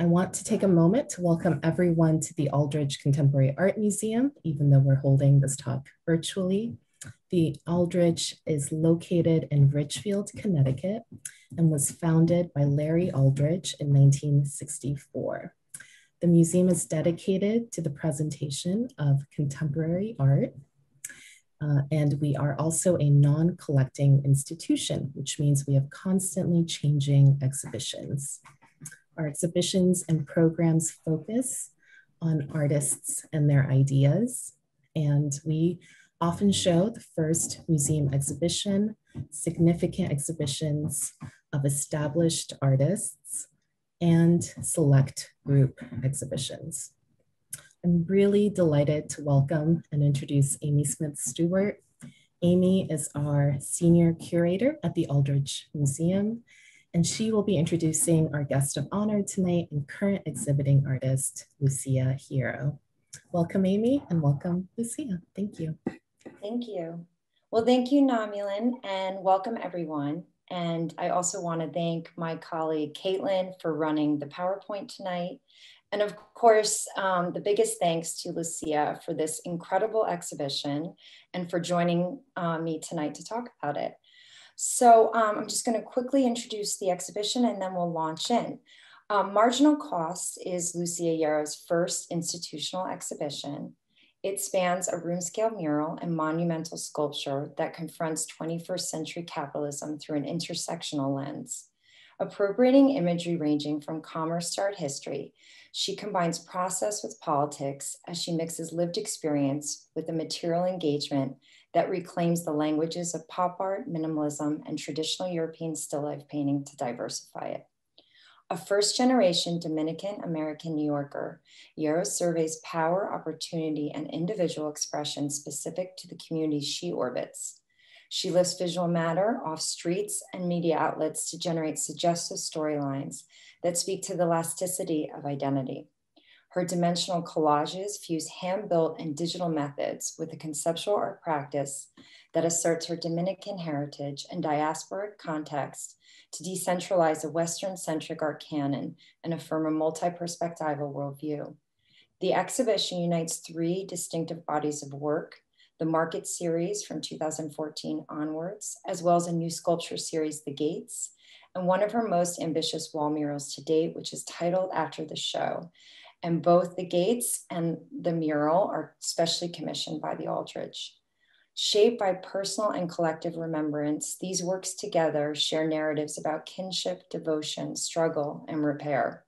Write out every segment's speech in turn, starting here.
I want to take a moment to welcome everyone to the Aldrich Contemporary Art Museum, even though we're holding this talk virtually. The Aldrich is located in Ridgefield, Connecticut, and was founded by Larry Aldrich in 1964. The museum is dedicated to the presentation of contemporary art, uh, and we are also a non-collecting institution, which means we have constantly changing exhibitions. Our exhibitions and programs focus on artists and their ideas, and we often show the first museum exhibition, significant exhibitions of established artists, and select group exhibitions. I'm really delighted to welcome and introduce Amy Smith Stewart. Amy is our senior curator at the Aldrich Museum, and she will be introducing our guest of honor tonight and current exhibiting artist, Lucia Hierro. Welcome, Amy, and welcome, Lucia. Thank you. Thank you. Well, thank you, Namulin, and welcome everyone. And I also want to thank my colleague Caitlin for running the PowerPoint tonight. And of course, um, the biggest thanks to Lucia for this incredible exhibition and for joining uh, me tonight to talk about it. So um, I'm just going to quickly introduce the exhibition and then we'll launch in. Um, Marginal Cost is Lucia Hierro's first institutional exhibition. It spans a room scale mural and monumental sculpture that confronts 21st century capitalism through an intersectional lens. Appropriating imagery ranging from commerce to art history, she combines process with politics as she mixes lived experience with a material engagement that reclaims the languages of pop art, minimalism, and traditional European still life painting to diversify it. A first generation Dominican American New Yorker, Hierro surveys power, opportunity, and individual expression specific to the communities she orbits. She lifts visual matter off streets and media outlets to generate suggestive storylines that speak to the elasticity of identity. Her dimensional collages fuse hand built and digital methods with a conceptual art practice that asserts her Dominican heritage and diasporic context to decentralize a Western centric art canon and affirm a multi perspectival worldview. The exhibition unites three distinctive bodies of work the Market series from 2014 onwards, as well as a new sculpture series, The Gates, and one of her most ambitious wall murals to date, which is titled after the show. And both The Gates and the mural are specially commissioned by the Aldrich. Shaped by personal and collective remembrance, these works together share narratives about kinship, devotion, struggle, and repair.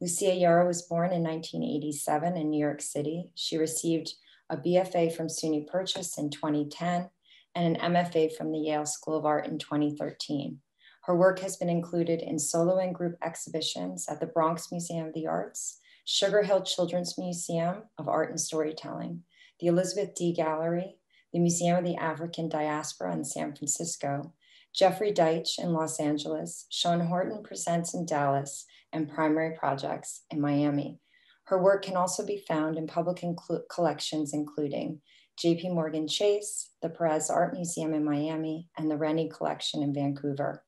Lucia Hierro was born in 1987 in New York City. She received a BFA from SUNY Purchase in 2010 and an MFA from the Yale School of Art in 2013. Her work has been included in solo and group exhibitions at the Bronx Museum of the Arts, Sugar Hill Children's Museum of Art and Storytelling, the Elizabeth Dee Gallery, the Museum of the African Diaspora in San Francisco, Jeffrey Deitch in Los Angeles, Sean Horton presents in Dallas, and Primary Projects in Miami. Her work can also be found in public collections, including JP Morgan Chase, the Perez Art Museum in Miami, and the Rennie Collection in Vancouver.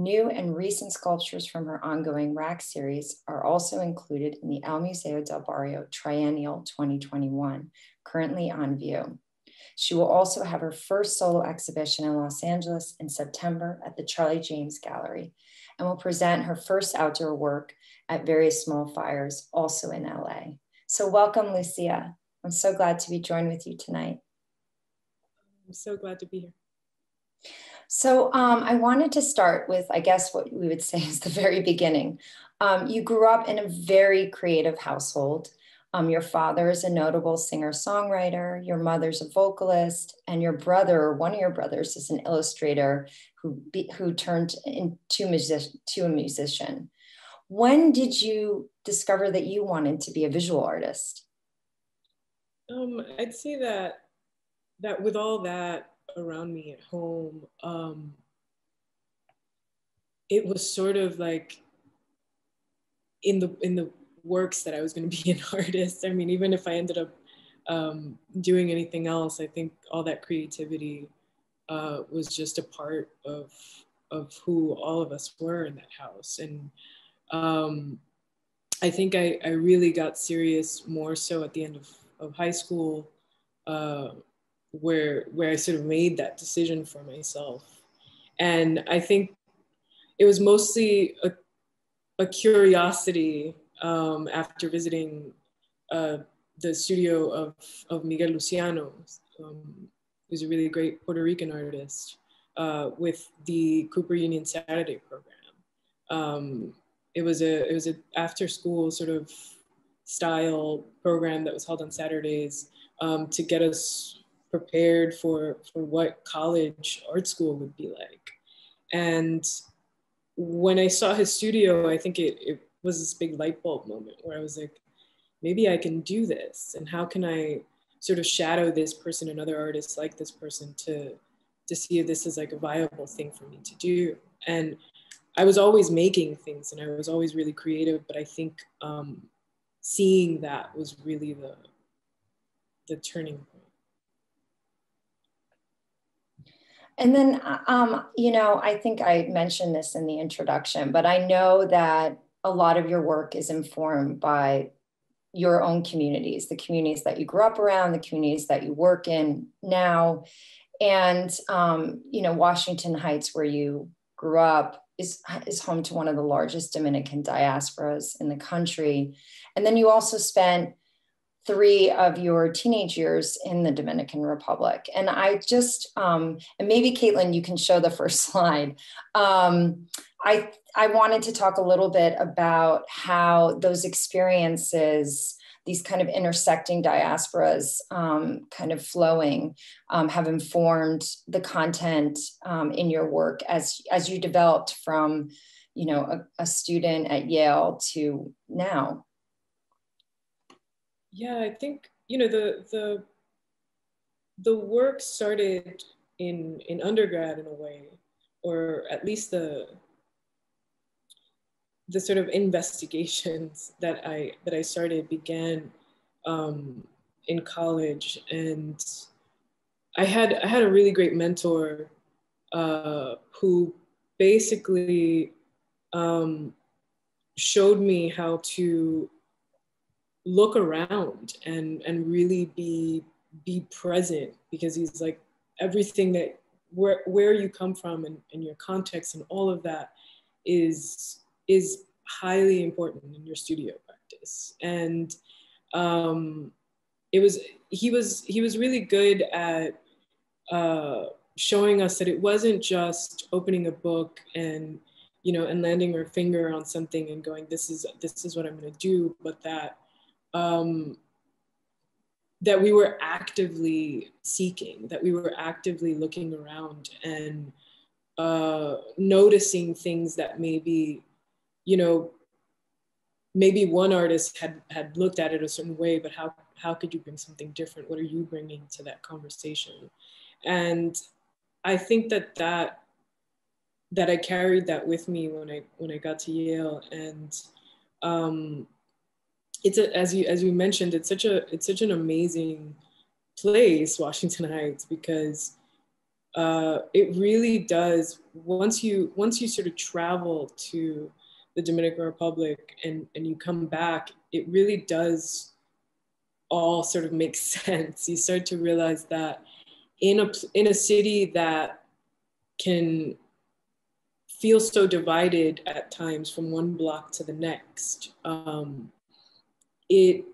New and recent sculptures from her ongoing rack series are also included in the El Museo del Barrio Triennial 2021, currently on view. She will also have her first solo exhibition in Los Angeles in September at the Charlie James Gallery and will present her first outdoor work at various small fires, also in LA. So welcome, Lucia. I'm so glad to be joined with you tonight. I'm so glad to be here. So um, I wanted to start with, I guess, what we would say is the very beginning. Um, you grew up in a very creative household. Um, your father is a notable singer songwriter, your mother's a vocalist, and your brother, one of your brothers, is an illustrator who, be, who turned into music, to a musician. When did you discover that you wanted to be a visual artist? Um, I'd say that that with all that around me at home, um, it was sort of like in the in the works that I was going to be an artist. I mean, even if I ended up um, doing anything else, I think all that creativity uh, was just a part of of who all of us were in that house. And um, I think I, I really got serious more so at the end of, of high school, uh, where where I sort of made that decision for myself. And I think it was mostly a, a curiosity um, after visiting uh, the studio of, of Miguel Luciano, um, who's a really great Puerto Rican artist, uh, with the Cooper Union Saturday program. Um, it was a it was a after school sort of style program that was held on Saturdays um, to get us prepared for for what college art school would be like. And when I saw his studio, I think it, it was this big light bulb moment where I was like, maybe I can do this, and how can I sort of shadow this person and other artists like this person to to see if this is like a viable thing for me to do. And I was always making things and I was always really creative, but I think um, seeing that was really the the turning point. And then, um, you know, I think I mentioned this in the introduction, but I know that a lot of your work is informed by your own communities, the communities that you grew up around, the communities that you work in now. And, um, you know, Washington Heights, where you grew up, is, is home to one of the largest Dominican diasporas in the country. And then you also spent three of your teenage years in the Dominican Republic. And I just, um, and maybe Caitlin, you can show the first slide. Um, I, I wanted to talk a little bit about how those experiences these kind of intersecting diasporas um, kind of flowing um, have informed the content um, in your work as as you developed from you know a, a student at Yale to now yeah I think you know the the the work started in in undergrad in a way or at least the the sort of investigations that I that I started began um, in college, and I had I had a really great mentor uh, who basically um, showed me how to look around and and really be be present because he's like everything that where where you come from and, and your context and all of that is is highly important in your studio practice. And um, it was he was he was really good at uh, showing us that it wasn't just opening a book and you know and landing our finger on something and going this is this is what I'm going to do, but that um, that we were actively seeking, that we were actively looking around and uh, noticing things that maybe you know, maybe one artist had had looked at it a certain way, but how how could you bring something different? What are you bringing to that conversation? And I think that that that I carried that with me when I when I got to Yale, and um, it's a, as you as you mentioned, it's such a it's such an amazing place, Washington Heights, because uh, it really does once you once you sort of travel to the Dominican Republic and, and you come back, it really does all sort of make sense. You start to realize that in a, in a city that can feel so divided at times from one block to the next, um, it,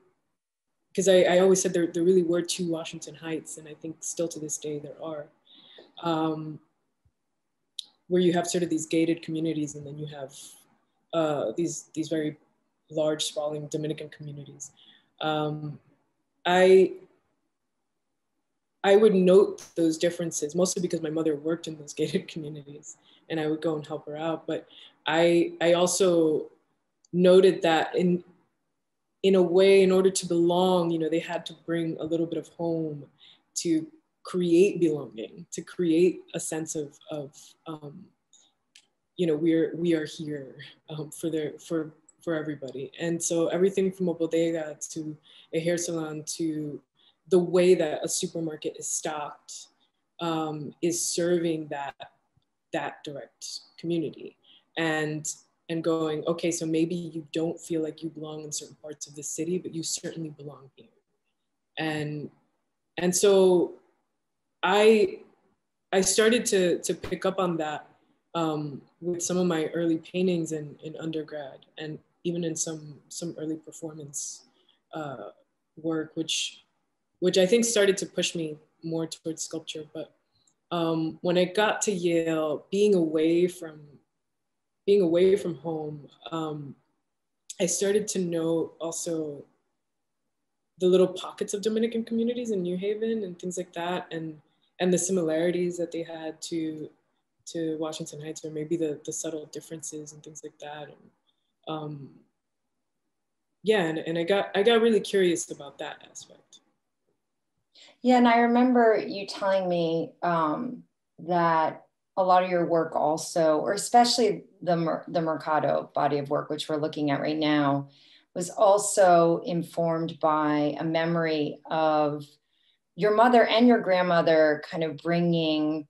because I, I, always said there, there really were two Washington Heights, and I think still to this day there are, um, where you have sort of these gated communities and then you have uh, these these very large sprawling Dominican communities. Um, I I would note those differences mostly because my mother worked in those gated communities and I would go and help her out. But I I also noted that in in a way, in order to belong, you know, they had to bring a little bit of home to create belonging, to create a sense of of um, you know we're we are here um, for the for for everybody. And so everything from a bodega to a hair salon to the way that a supermarket is stocked um, is serving that that direct community. And and going, okay, so maybe you don't feel like you belong in certain parts of the city, but you certainly belong here. And and so I I started to to pick up on that um, with some of my early paintings in, in undergrad and even in some some early performance uh, work, which which I think started to push me more towards sculpture. But um, when I got to Yale, being away from being away from home, um, I started to know also the little pockets of Dominican communities in New Haven and things like that, and and the similarities that they had to to Washington Heights, or maybe the the subtle differences and things like that. And um, yeah, and, and I got I got really curious about that aspect. Yeah, and I remember you telling me um, that a lot of your work also, or especially the the Mercado body of work, which we're looking at right now, was also informed by a memory of your mother and your grandmother kind of bringing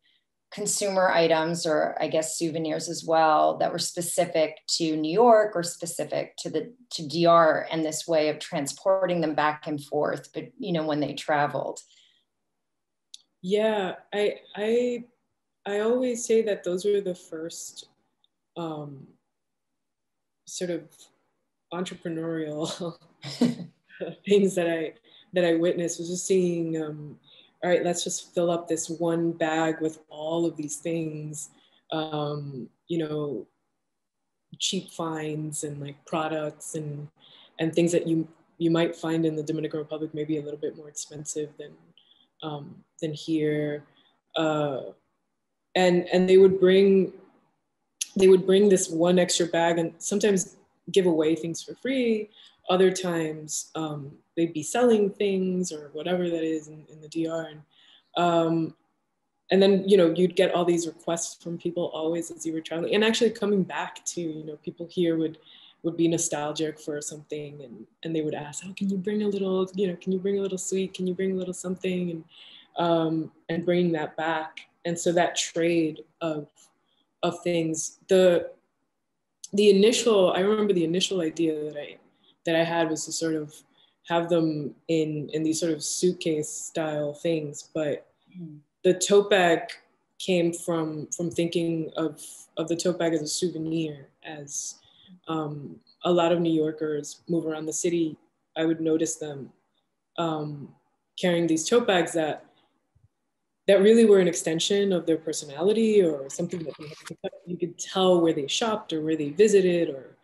consumer items or i guess souvenirs as well that were specific to new york or specific to the to dr and this way of transporting them back and forth but you know when they traveled. Yeah i i i always say that those were the first um sort of entrepreneurial things that i that i witnessed was just seeing um all right, let's just fill up this one bag with all of these things, um, you know, cheap finds and like products and and things that you you might find in the Dominican Republic maybe a little bit more expensive than um, than here, uh, and and they would bring they would bring this one extra bag and sometimes give away things for free. Other times um, they'd be selling things or whatever that is in, in the DR. And, um, and then, you know, you'd get all these requests from people always as you were traveling and actually coming back to, you know, people here would, would be nostalgic for something and, and they would ask, oh, can you bring a little, you know, can you bring a little sweet? Can you bring a little something? And, um, and bringing that back. And so that trade of, of things, the, the initial, I remember the initial idea that I, that I had was to sort of have them in in these sort of suitcase style things but mm. the tote bag came from from thinking of of the tote bag as a souvenir as um, a lot of new yorkers move around the city i would notice them um, carrying these tote bags that that really were an extension of their personality or something that you could tell where they shopped or where they visited or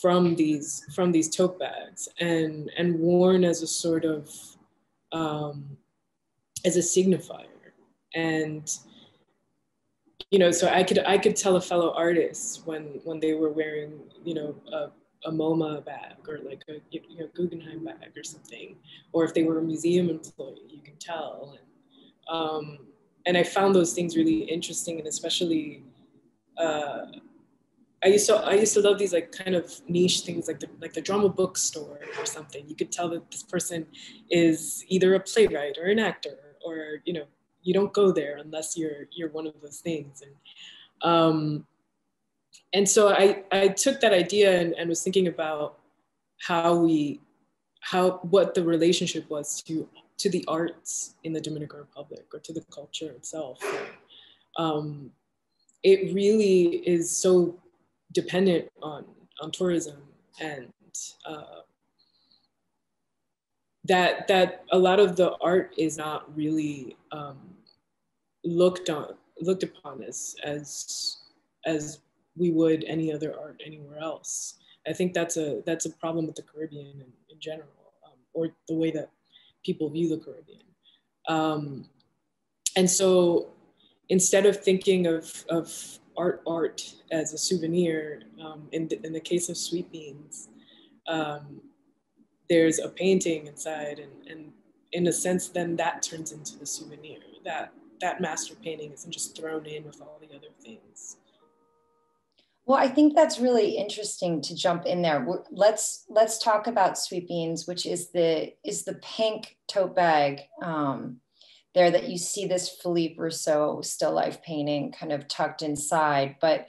from these from these tote bags and and worn as a sort of um, as a signifier. And you know so i could i could tell a fellow artist when when they were wearing you know a, a moma bag or like a you know, guggenheim bag or something or if they were a museum employee you can tell. And um, and i found those things really interesting and especially uh, I used to I used to love these like kind of niche things like the like the drama bookstore or something. You could tell that this person is either a playwright or an actor or you know you don't go there unless you're you're one of those things and um, and so I I took that idea and, and was thinking about how we how what the relationship was to to the arts in the Dominican Republic or to the culture itself. Um, it really is so dependent on on tourism and uh, that that a lot of the art is not really um, looked on looked upon as as as we would any other art anywhere else. I think that's a that's a problem with the Caribbean in, in general, um, or the way that people view the Caribbean. Um, and so instead of thinking of, of art art as a souvenir. Um, in, the, in the case of Sweet Beans, um, there's a painting inside and, and in a sense, then that turns into the souvenir. That, that master painting isn't just thrown in with all the other things. Well, I think that's really interesting to jump in there. Let's let's talk about sweet beans, which is the is the pink tote bag um, there that you see this Philippe Rousseau still life painting kind of tucked inside. But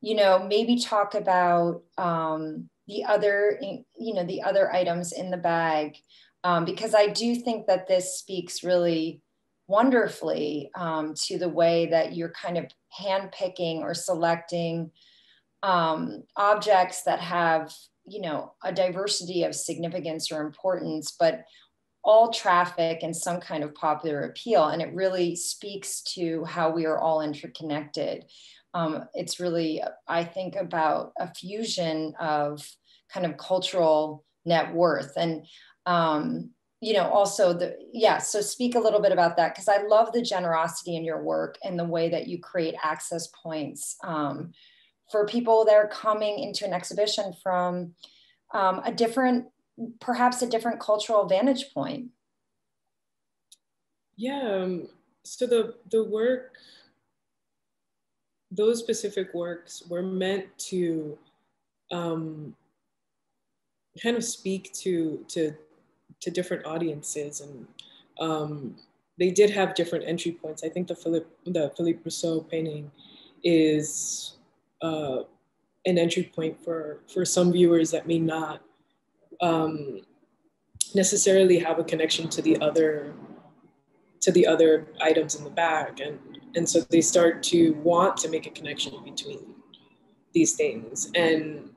you know, maybe talk about um, the other, you know, the other items in the bag, um, because I do think that this speaks really wonderfully um, to the way that you're kind of handpicking or selecting um, objects that have, you know, a diversity of significance or importance, but all traffic and some kind of popular appeal. And it really speaks to how we are all interconnected. Um, it's really, I think, about a fusion of kind of cultural net worth. And, um, you know, also the, yeah, so speak a little bit about that because I love the generosity in your work and the way that you create access points um, for people that are coming into an exhibition from um, a different perhaps a different cultural vantage point. Yeah um, so the the work those specific works were meant to um, kind of speak to to to different audiences and um, they did have different entry points. I think the philip the philippe rousseau painting is uh, an entry point for for some viewers that may not um, necessarily have a connection to the other to the other items in the bag. And and so they start to want to make a connection between these things. And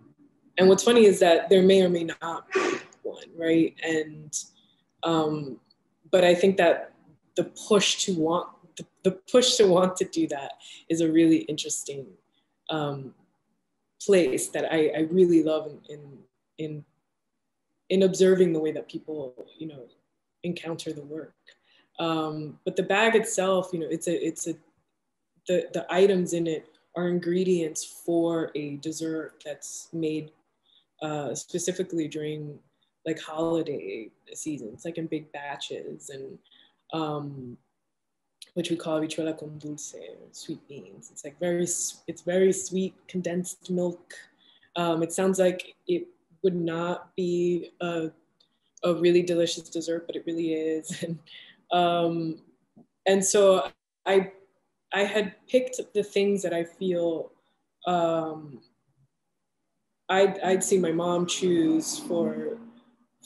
and what's funny is that there may or may not be one right? And um but i think that the push to want the, the push to want to do that is a really interesting um place that i i really love in in in in observing the way that people, you know, encounter the work. Um, but the bag itself, you know, it's a, it's a, the, the items in it are ingredients for a dessert that's made uh, specifically during like holiday seasons, like in big batches and um, which we call habichuela con dulce, sweet beans. It's like very, it's very sweet condensed milk. Um, it sounds like it would not be a, a really delicious dessert, but it really is. And, um, and so I, I had picked the things that I feel um, I'd, I'd seen my mom choose for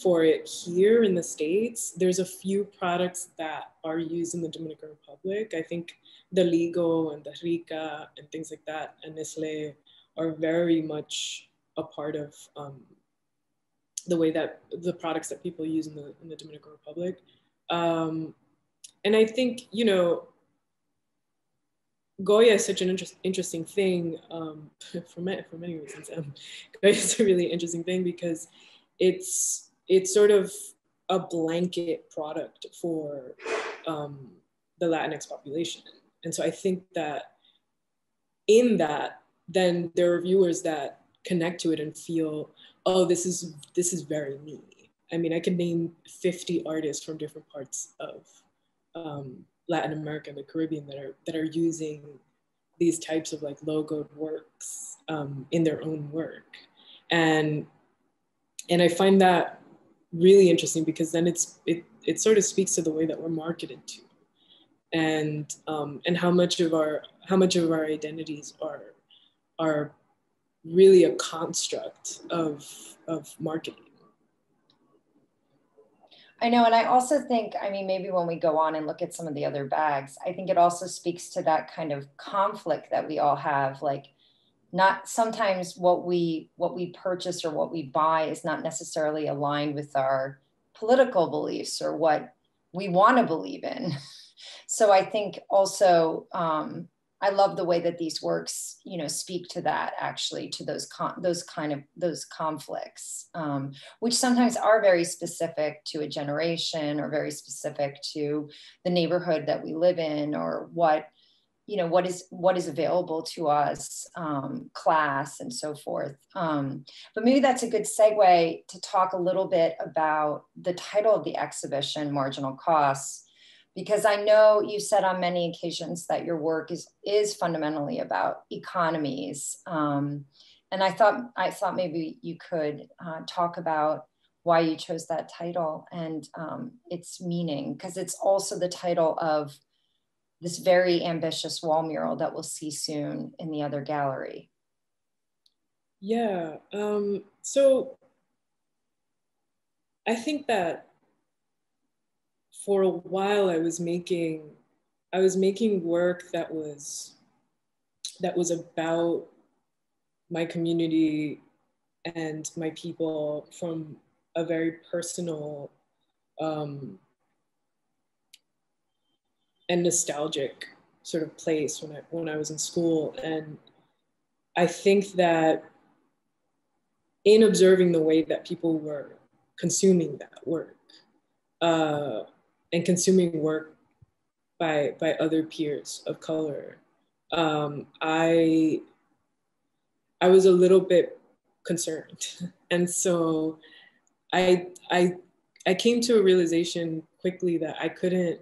for it here in the states there's a few products that are used in the dominican republic i think the ligo and the rica and things like that and nestle are very much a part of um, the way that the products that people use in the in the Dominican Republic. Um, and I think you know Goya is such an inter- interesting thing um, for, many, for many reasons. Um, Goya is a really interesting thing because it's it's sort of a blanket product for um, the Latinx population, and so I think that in that, then there are viewers that connect to it and feel oh, this is this is very me. I mean, I can name 50 artists from different parts of um, Latin America and the Caribbean that are that are using these types of like logoed works um, in their own work, and and I find that really interesting because then it's it it sort of speaks to the way that we're marketed to, and um, and how much of our how much of our identities are are really a construct of, of marketing. I know. And I also think, I mean, maybe when we go on and look at some of the other bags, I think it also speaks to that kind of conflict that we all have. Like, not sometimes what we what we purchase or what we buy is not necessarily aligned with our political beliefs or what we want to believe in. So I think also um, I love the way that these works, you know, speak to that actually, to those con- those kind of those conflicts, um, which sometimes are very specific to a generation or very specific to the neighborhood that we live in or what, you know, what is what is available to us, um, class and so forth. Um, but maybe that's a good segue to talk a little bit about the title of the exhibition, Marginal Costs because I know you said on many occasions that your work is is fundamentally about economies. Um, and I thought I thought maybe you could uh, talk about why you chose that title and um, its meaning, because it's also the title of this very ambitious wall mural that we'll see soon in the other gallery. Yeah. Um, so I think that for a while I was making I was making work that was that was about my community and my people from a very personal um, and nostalgic sort of place when I when I was in school. And I think that in observing the way that people were consuming that work uh, and consuming work by by other peers of color, um, I I was a little bit concerned, and so I I I came to a realization quickly that I couldn't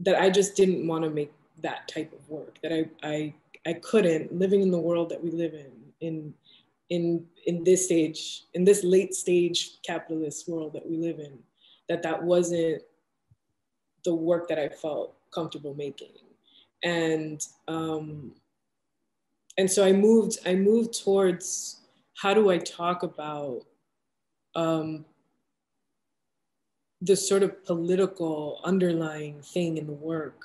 that I just didn't want to make that type of work that I I I couldn't living in the world that we live in in in in this stage in this late stage capitalist world that we live in that that wasn't the work that I felt comfortable making. And um, and so I moved I moved towards how do I talk about um, the sort of political underlying thing in the work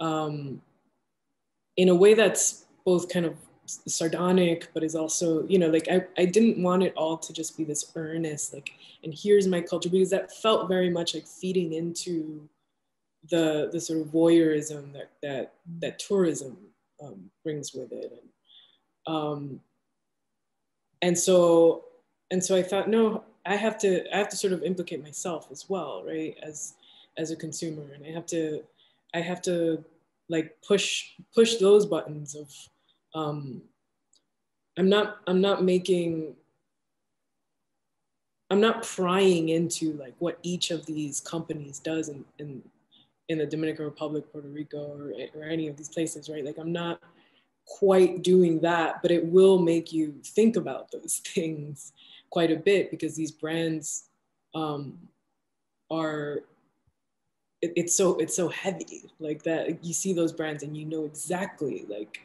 um, in a way that's both kind of sardonic but is also you know like I, I didn't want it all to just be this earnest like and here's my culture because that felt very much like feeding into the the sort of voyeurism that that that tourism um, brings with it. And um, and so and so I thought no I have to I have to sort of implicate myself as well right as as a consumer and I have to I have to like push push those buttons of um, I'm not I'm not making I'm not prying into like what each of these companies does in, in in the Dominican Republic, Puerto Rico, or, or any of these places, right? Like I'm not quite doing that, but it will make you think about those things quite a bit because these brands um, are it, it's so it's so heavy like that you see those brands and you know exactly like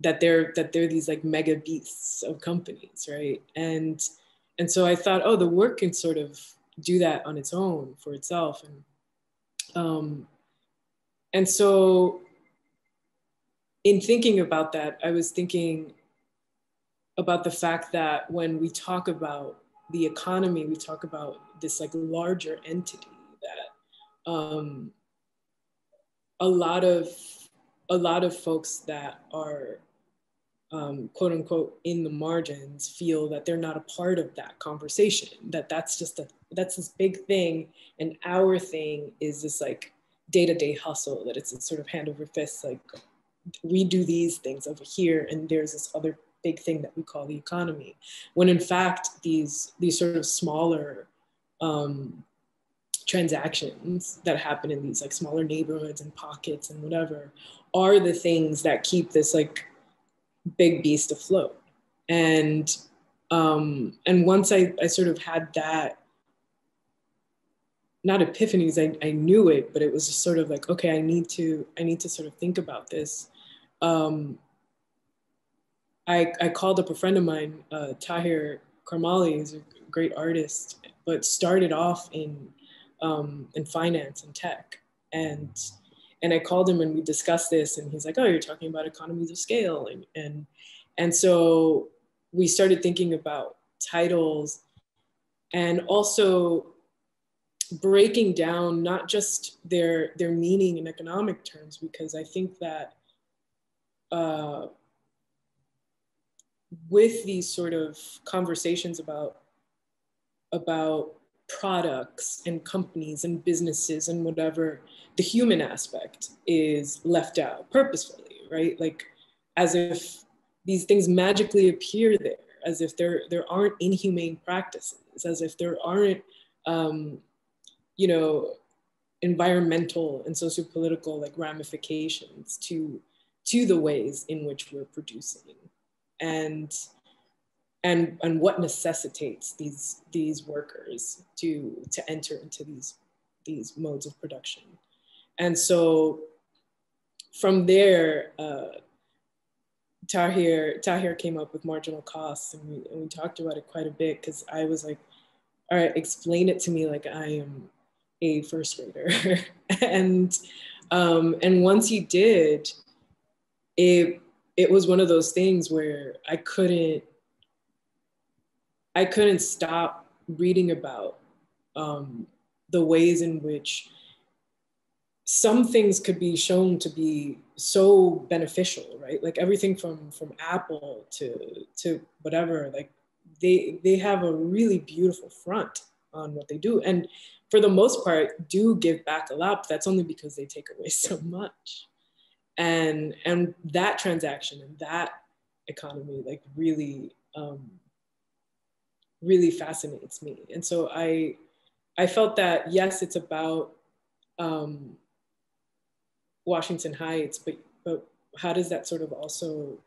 that they're that they're these like mega beasts of companies right? And and so i thought oh the work can sort of do that on its own for itself. And um and so in thinking about that i was thinking about the fact that when we talk about the economy we talk about this like larger entity that um a lot of a lot of folks that are um, quote unquote in the margins feel that they're not a part of that conversation that that's just a that's this big thing and our thing is this like day-to-day hustle that it's a sort of hand over fist like we do these things over here and there's this other big thing that we call the economy when in fact these these sort of smaller um, transactions that happen in these like smaller neighborhoods and pockets and whatever are the things that keep this like big beast afloat. And um, and once I, I sort of had that, not epiphanies, I, I knew it, but it was just sort of like, okay, I need to, I need to sort of think about this. Um, I, I called up a friend of mine, uh, Tahir Karmali, who's a great artist, but started off in, um, in finance and tech. And and I called him and we discussed this and he's like, oh, you're talking about economies of scale. And, and, and so we started thinking about titles and also breaking down not just their, their meaning in economic terms, because I think that uh, with these sort of conversations about, about products and companies and businesses and whatever, the human aspect is left out purposefully, right? Like as if these things magically appear there, as if there, there aren't inhumane practices, as if there aren't, um, you know, environmental and socio-political like ramifications to, to the ways in which we're producing. And and and what necessitates these these workers to to enter into these these modes of production. And so from there uh, Tahir Tahir came up with marginal costs, and we and we talked about it quite a bit because I was like, all right, explain it to me like I am a first grader, and um, and once he did, it it was one of those things where I couldn't I couldn't stop reading about um, the ways in which some things could be shown to be so beneficial, right? Like everything from from Apple to to whatever, like they they have a really beautiful front on what they do, and for the most part, do give back a lot. But that's only because they take away so much, and and that transaction and that economy like really um, really fascinates me, and so I I felt that yes, it's about um, Washington Heights, but but how does that sort of also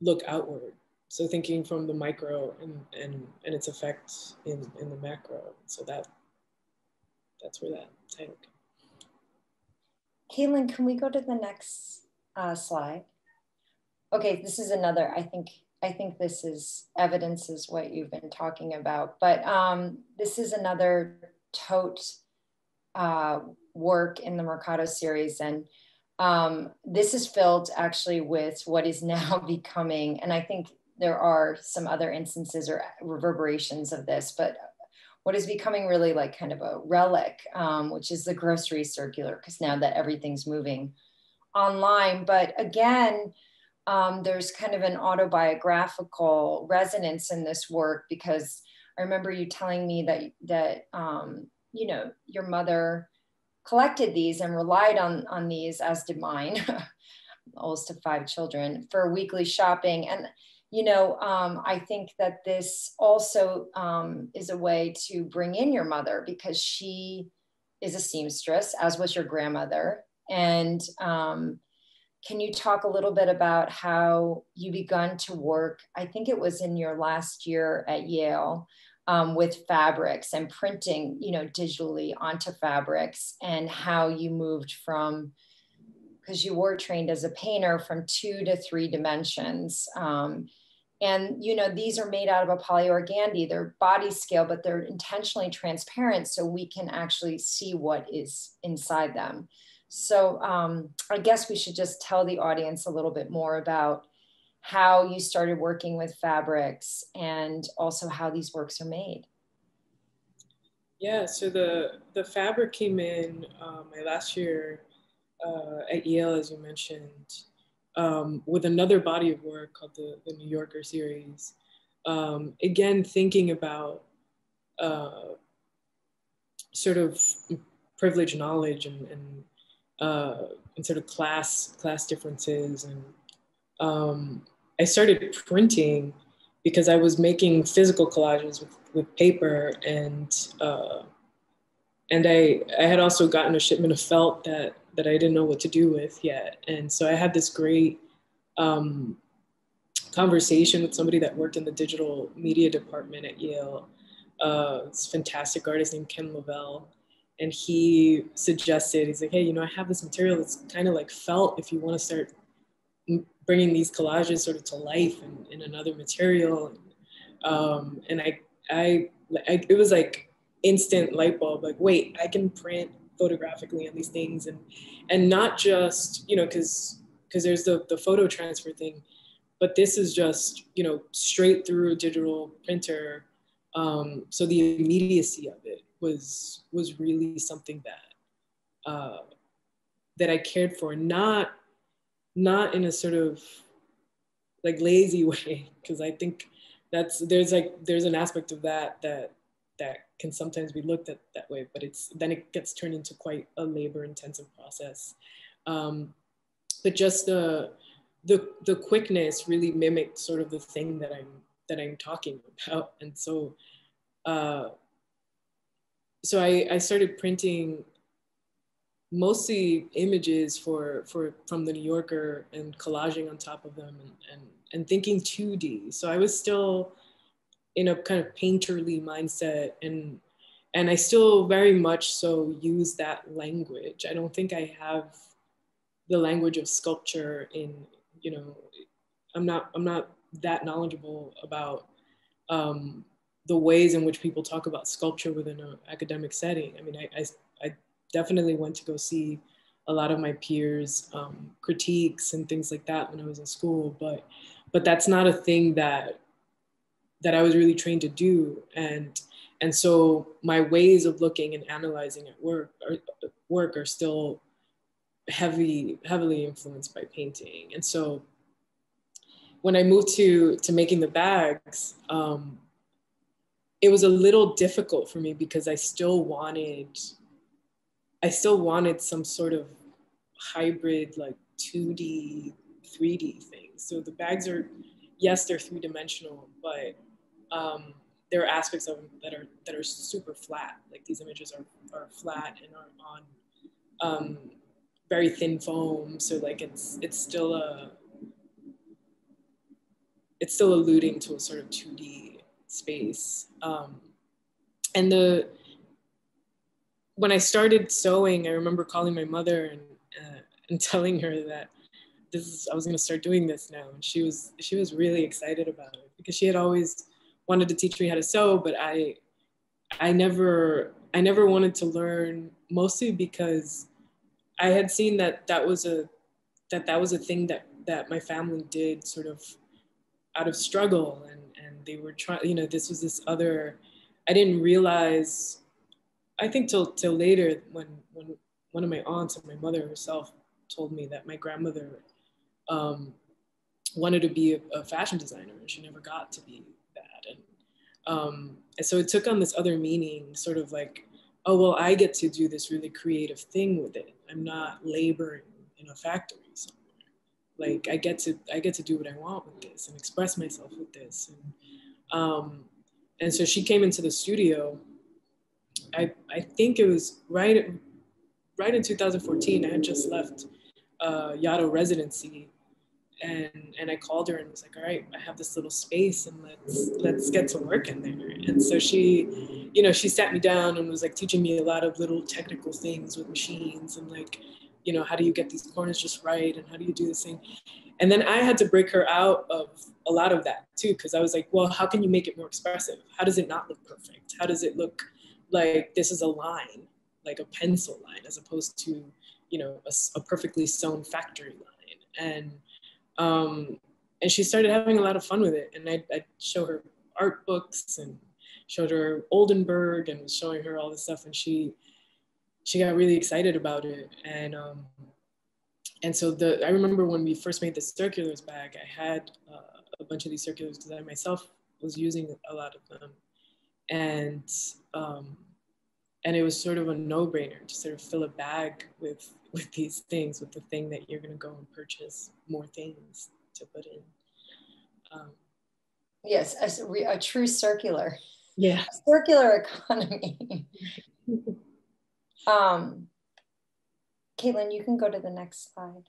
look outward? So thinking from the micro and and, and its effect in, in the macro. So that that's where that title came. Caitlin, can we go to the next uh, slide? Okay, this is another, I think, I think this is evidences what you've been talking about, but um, this is another tote uh, work in the Mercado series. And um, this is filled actually with what is now becoming, and I think there are some other instances or reverberations of this, but what is becoming really like kind of a relic, um, which is the grocery circular, because now that everything's moving online. But again, um, there's kind of an autobiographical resonance in this work because I remember you telling me that that um, you know your mother collected these and relied on, on these, as did mine, oldest of five children, for weekly shopping. And, you know, um, I think that this also um, is a way to bring in your mother because she is a seamstress, as was your grandmother. And um, can you talk a little bit about how you begun to work? I think it was in your last year at Yale um, with fabrics and printing, you know, digitally onto fabrics and how you moved from, because you were trained as a painter from two to three dimensions. Um, and, you know, these are made out of a polyorgandy. They're body scale, but they're intentionally transparent so we can actually see what is inside them. So um, I guess we should just tell the audience a little bit more about how you started working with fabrics and also how these works are made. Yeah, so the the fabric came in um, my last year uh, at Yale, as you mentioned, um, with another body of work called the, the New Yorker series. Um, again, thinking about uh, sort of privilege knowledge and, and, uh, and sort of class class differences and um, I started printing because I was making physical collages with, with paper and uh, and I, I had also gotten a shipment of felt that, that I didn't know what to do with yet. And so I had this great um, conversation with somebody that worked in the digital media department at Yale. Uh, this fantastic artist named Ken Lavelle. And he suggested, he's like, hey, you know, I have this material that's kind of like felt if you want to start bringing these collages sort of to life in, in another material. Um, and I, I, I, it was like instant light bulb, like, wait, I can print photographically on these things and, and not just, you know, cause, cause there's the, the photo transfer thing, but this is just, you know, straight through a digital printer. Um, so the immediacy of it was, was really something that, uh, that I cared for, not not in a sort of like lazy way because i think that's there's like there's an aspect of that that that can sometimes be looked at that way but it's then it gets turned into quite a labor intensive process um, but just the the the quickness really mimicked sort of the thing that i'm that i'm talking about and so uh, so I, I started printing mostly images for for from the New Yorker and collaging on top of them and and, and thinking 2D. So I was still in a kind of painterly mindset and and I still very much so use that language. I don't think I have the language of sculpture in you know I'm not I'm not that knowledgeable about um, the ways in which people talk about sculpture within an academic setting. I mean, I, I, I definitely went to go see a lot of my peers um, critiques and things like that when I was in school, but but that's not a thing that that I was really trained to do. And and so my ways of looking and analyzing at work are, work are still heavy heavily influenced by painting. And so when I moved to to making the bags, um, it was a little difficult for me because I still wanted I still wanted some sort of hybrid like 2D 3D thing. So the bags are yes, they're three dimensional, but um, there are aspects of them that are that are super flat. Like these images are, are flat and are on um, very thin foam. So like it's it's still a it's still alluding to a sort of 2D space. Um, and the when I started sewing, I remember calling my mother and uh, and telling her that this is I was going to start doing this now, and she was she was really excited about it because she had always wanted to teach me how to sew, but I I never I never wanted to learn mostly because I had seen that that was a that that was a thing that that my family did sort of out of struggle and and they were trying you know this was this other I didn't realize I think till till later when when one of my aunts and my mother herself told me that my grandmother um, wanted to be a, a fashion designer and she never got to be um, and so it took on this other meaning, sort of like, oh, well, I get to do this really creative thing with it. I'm not laboring in a factory somewhere. Like I get to, I get to do what I want with this and express myself with this. And, um, and so she came into the studio. I, I think it was right, right in 2014. I had just left uh, Yaddo residency and and I called her and was like, all right, I have this little space and let's let's get to work in there. And so she, you know, she sat me down and was like teaching me a lot of little technical things with machines and like, you know, how do you get these corners just right and how do you do this thing? And then I had to break her out of a lot of that too, because I was like, well, how can you make it more expressive? How does it not look perfect? How does it look like this is a line, like a pencil line, as opposed to, you know, a, a perfectly sewn factory line? And um, and she started having a lot of fun with it. And I'd, I'd show her art books and showed her Oldenburg and was showing her all this stuff. And she, she got really excited about it. And, um, and so the, I remember when we first made the circulars bag, I had uh, a bunch of these circulars because I myself was using a lot of them. And, um, and it was sort of a no-brainer to sort of fill a bag with with these things, with the thing that you're going to go and purchase more things to put in. Um, yes, a, a, true circular. Yeah. A circular economy. um, Caitlin, you can go to the next slide.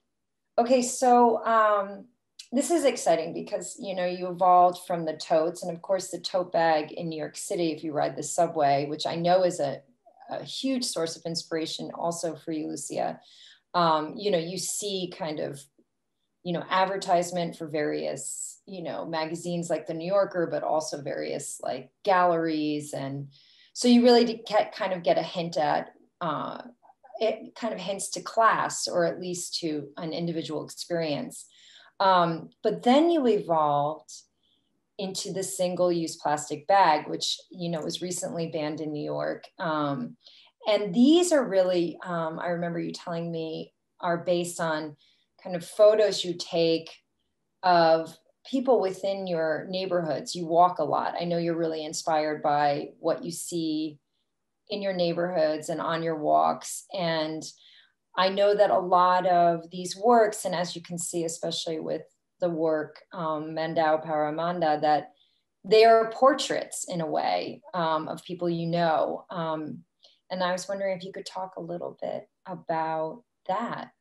Okay, so um, this is exciting because you know you evolved from the totes, and of course the tote bag in New York City. If you ride the subway, which I know is a a huge source of inspiration also for you, Lucia. Um, you know, you see kind of, you know, advertisement for various, you know, magazines like the New Yorker, but also various like galleries. And so you really get, kind of get a hint at, uh, it kind of hints to class or at least to an individual experience. Um, but then you evolved into the single use plastic bag, which, you know, was recently banned in New York. Um, and these are really, um, I remember you telling me, are based on kind of photos you take of people within your neighborhoods. You walk a lot. I know you're really inspired by what you see in your neighborhoods and on your walks. And I know that a lot of these works, and as you can see, especially with the work um, Mandao Paramanda that they are portraits in a way um, of people you know. Um, and I was wondering if you could talk a little bit about that.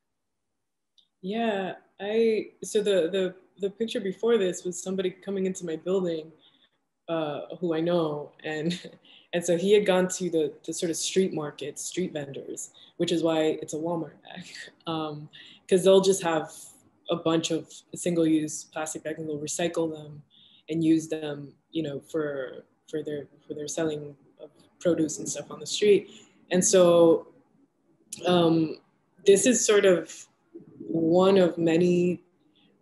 Yeah, I so the the the picture before this was somebody coming into my building uh, who I know, and and so he had gone to the the sort of street markets, street vendors, which is why it's a Walmart bag, because um, they'll just have a bunch of single-use plastic bags and they'll recycle them and use them, you know, for for their for their selling of produce and stuff on the street. And so um, this is sort of one of many.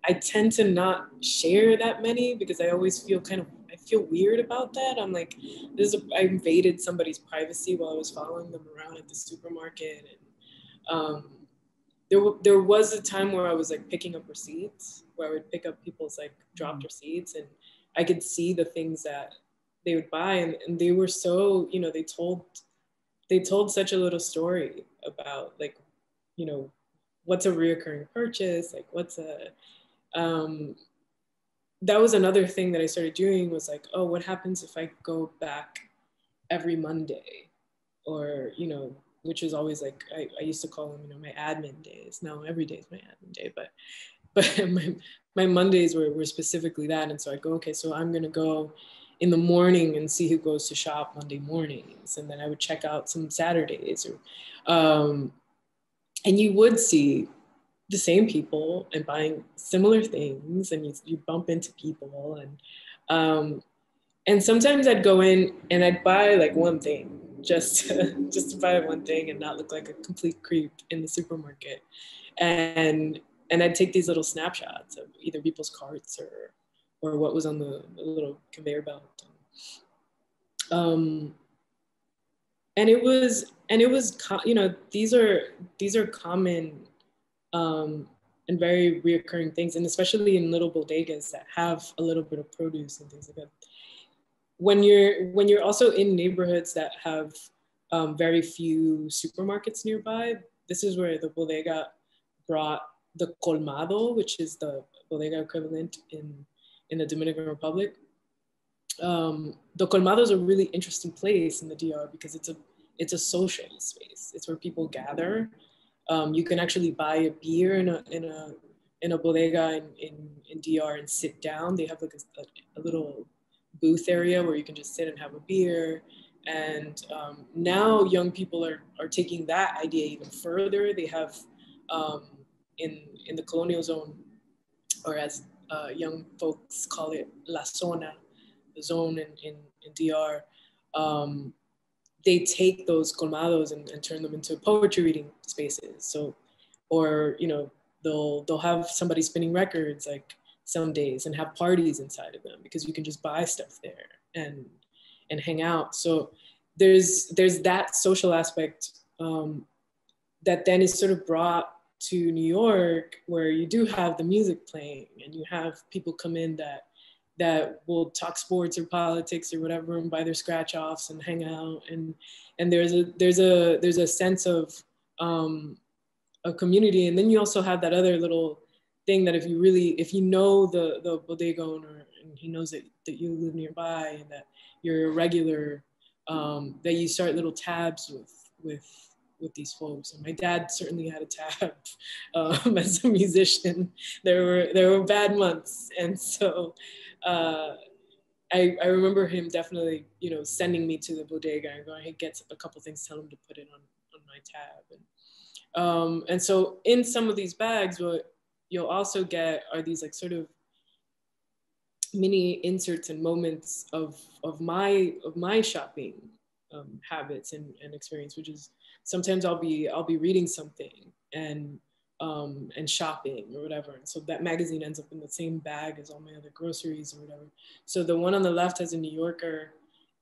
I tend to not share that many because I always feel kind of I feel weird about that. I'm like, this is a, I invaded somebody's privacy while I was following them around at the supermarket, and um, there there was a time where I was like picking up receipts, where I would pick up people's like dropped mm-hmm. receipts, and I could see the things that they would buy, and, and they were so you know they told they told such a little story about like you know what's a reoccurring purchase like what's a um, that was another thing that i started doing was like oh what happens if i go back every monday or you know which is always like I, I used to call them you know my admin days now every day is my admin day but but my, my mondays were, were specifically that and so i go okay so i'm going to go in the morning and see who goes to shop Monday mornings. And then I would check out some Saturdays. Or, um, and you would see the same people and buying similar things and you, you bump into people and um, and sometimes I'd go in and I'd buy like one thing just to, just to buy one thing and not look like a complete creep in the supermarket and and I'd take these little snapshots of either people's carts or or what was on the, the little conveyor belt. Um, and it was, and it was, you know, these are these are common um, and very reoccurring things, and especially in little bodegas that have a little bit of produce and things like that. When you're when you're also in neighborhoods that have um, very few supermarkets nearby, this is where the bodega brought the colmado, which is the bodega equivalent in in the Dominican Republic. Um, the colmado is a really interesting place in the DR because it's a it's a social space. It's where people gather. Um, you can actually buy a beer in a in a in a bodega in, in, in DR and sit down. They have like a, a, a, little booth area where you can just sit and have a beer. And um, now young people are, are taking that idea even further. They have um, in in the colonial zone, or as uh, young folks call it La Zona, the zone in, in, in DR. Um, they take those colmados and, and turn them into poetry reading spaces. So, or, you know, they'll, they'll have somebody spinning records like some days and have parties inside of them because you can just buy stuff there and, and hang out. So there's, there's that social aspect um, that then is sort of brought to New York where you do have the music playing and you have people come in that that will talk sports or politics or whatever and buy their scratch offs and hang out and and there's a there's a there's a sense of um, a community and then you also have that other little thing that if you really if you know the the bodega owner and he knows that, that you live nearby and that you're a regular um, that you start little tabs with with with these folks. And my dad certainly had a tab um, as a musician. There were there were bad months, and so uh, I, I remember him definitely you know sending me to the bodega and going, "Hey, get a couple things, tell him to put it on on my tab." And um, and so in some of these bags, what you'll also get are these like sort of mini inserts and moments of of my of my shopping um, habits and, and experience, which is sometimes I'll be I'll be reading something and um, and shopping or whatever. And so that magazine ends up in the same bag as all my other groceries or whatever. So the one on the left has a New Yorker,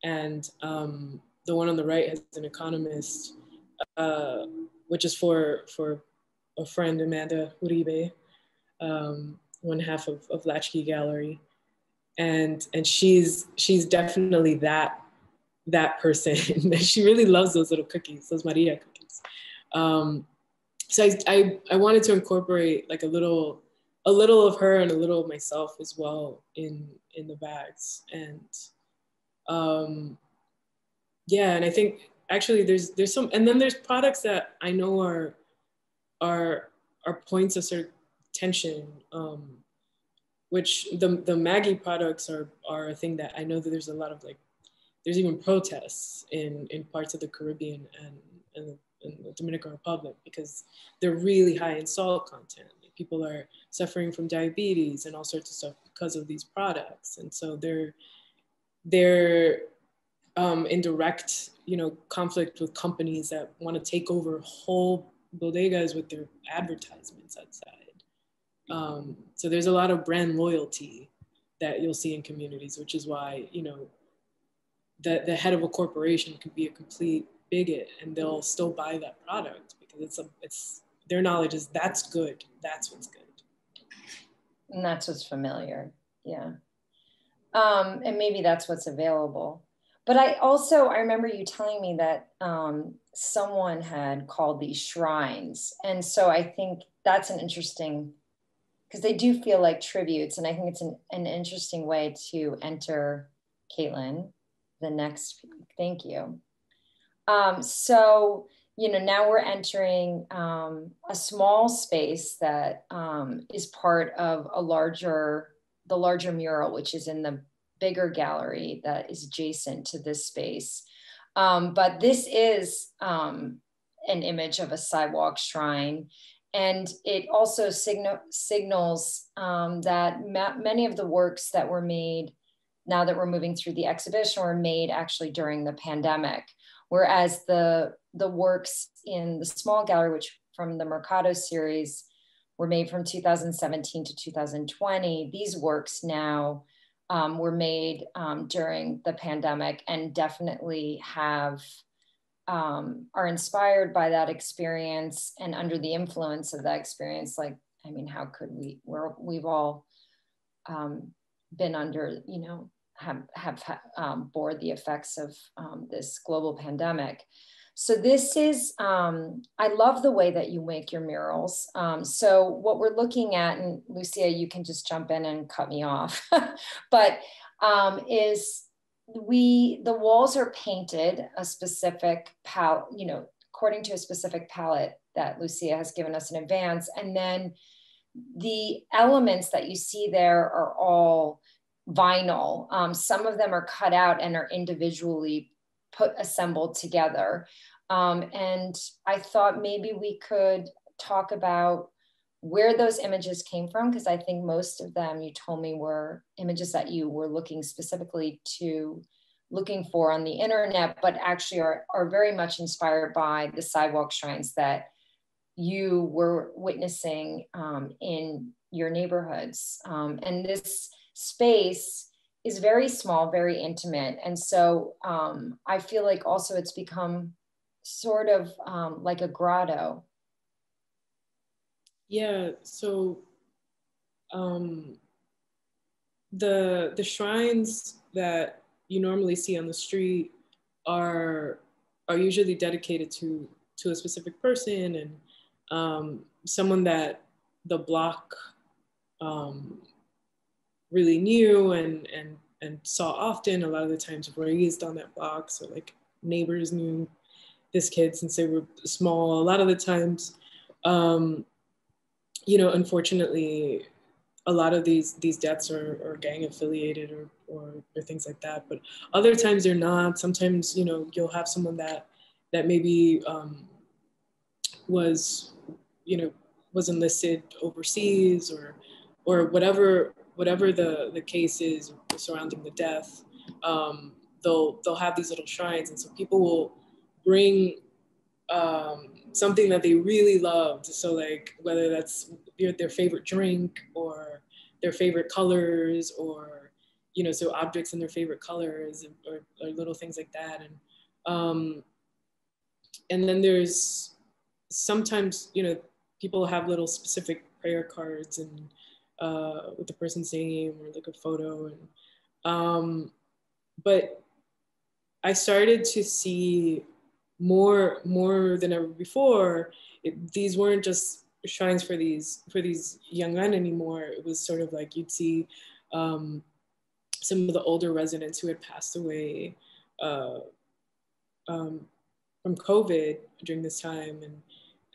and um, the one on the right has an Economist, uh, which is for for a friend Amanda Uribe, um, one half of, of Latchkey Gallery, and and she's she's definitely that that person. she really loves those little cookies, those Maria cookies. Um, so I, I, I wanted to incorporate like a little a little of her and a little of myself as well in in the bags and um, yeah and I think actually there's there's some and then there's products that I know are are are points of sort of tension um, which the the Maggi products are are a thing that I know that there's a lot of like there's even protests in, in parts of the Caribbean and, and, and the Dominican Republic because they're really high in salt content. People are suffering from diabetes and all sorts of stuff because of these products. And so they're, they're um, in direct, you know, conflict with companies that want to take over whole bodegas with their advertisements outside. Um, so there's a lot of brand loyalty that you'll see in communities, which is why, you know, the, the head of a corporation could be a complete bigot and they'll still buy that product because it's a, it's their knowledge is that's good. That's what's good. And that's what's familiar. Yeah. Um, and maybe that's what's available. But I also, I remember you telling me that um, someone had called these shrines. And so I think that's an interesting, because they do feel like tributes. And I think it's an, an interesting way to enter Caitlin, the next, thank you. Um, so, you know, now we're entering um, a small space that um, is part of a larger, the larger mural, which is in the bigger gallery that is adjacent to this space. Um, but this is um, an image of a sidewalk shrine. And it also signal, signals um, that many of the works that were made now that we're moving through the exhibition were made actually during the pandemic. Whereas the, the works in the small gallery, which from the Mercado series were made from 2017 to 2020, these works now um, were made um, during the pandemic and definitely have um, are inspired by that experience and under the influence of that experience like i mean how could we we're, we've all um, been under you know have have um, bore the effects of um, this global pandemic. So this is, um, I love the way that you make your murals. Um, so what we're looking at, and Lucia, you can just jump in and cut me off, but um, is we, the walls are painted a specific palette, you know, according to a specific palette that Lucia has given us in advance. And then the elements that you see there are all vinyl. Um, some of them are cut out and are individually put assembled together. Um, and I thought maybe we could talk about where those images came from, because I think most of them you told me were images that you were looking specifically to looking for on the internet, but actually are, are very much inspired by the sidewalk shrines that you were witnessing um, in your neighborhoods. Um, and this space is very small, very intimate. And so um, I feel like also it's become sort of um, like a grotto. Yeah, so um, the the shrines that you normally see on the street are are usually dedicated to to a specific person and um, someone that the block um, really knew and and and saw often. A lot of the times raised on that block, so like neighbors knew this kid since they were small. A lot of the times, um, you know, unfortunately, a lot of these these deaths are, are gang affiliated or, or or things like that. But other times they're not. Sometimes you know you'll have someone that that maybe um, was you know was enlisted overseas or or whatever whatever the, the case is surrounding the death, um, they'll, they'll have these little shrines. And so people will bring um, something that they really loved. So like whether that's their, their favorite drink or their favorite colors or, you know, so objects in their favorite colors or, or little things like that. And, um, and then there's sometimes, you know, people have little specific prayer cards and uh, with the person's name or like a photo. And, um, but I started to see more, more than ever before. It, these weren't just shrines for these for these young men anymore. It was sort of like you'd see um, some of the older residents who had passed away uh, um, from COVID during this time, and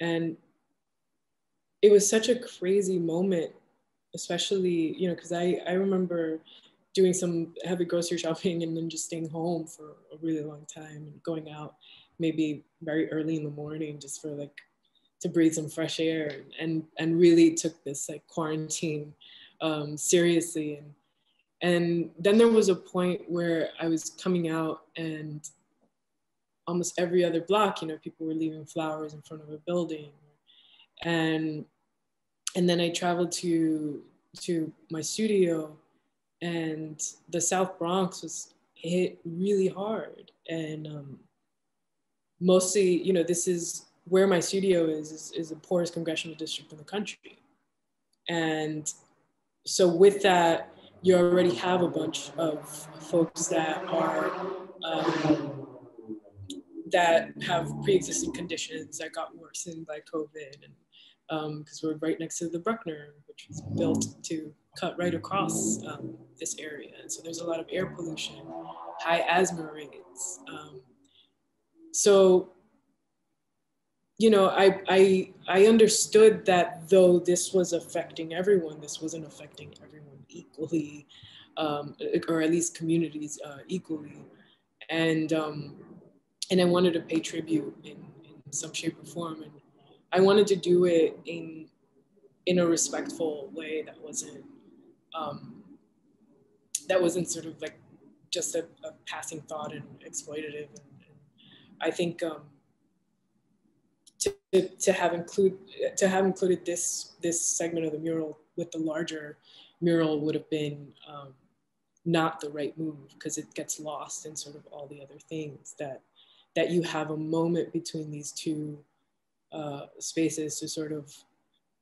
and it was such a crazy moment especially you know because I I remember doing some heavy grocery shopping and then just staying home for a really long time and going out maybe very early in the morning just for like to breathe some fresh air and and really took this like quarantine um, seriously and and then there was a point where I was coming out and almost every other block, you know, people were leaving flowers in front of a building. And and then I traveled to to my studio and the South Bronx was hit really hard. And um, mostly, you know, this is where my studio is, is, is the poorest congressional district in the country. And so with that, you already have a bunch of folks that are um, that have pre-existing conditions that got worsened by COVID, and because um, we're right next to the Bruckner, which was built to cut right across um, this area, and so there's a lot of air pollution, high asthma rates. Um, so you know, I, I, I understood that though this was affecting everyone, this wasn't affecting everyone equally, um, or at least communities uh, equally. And, um, and I wanted to pay tribute in, in some shape or form. And I wanted to do it in, in a respectful way that wasn't, um, that wasn't sort of like just a, a passing thought and exploitative. And, I think, um, to, to have include to have included this this segment of the mural with the larger mural would have been um, not the right move because it gets lost in sort of all the other things that that you have a moment between these two uh, spaces to sort of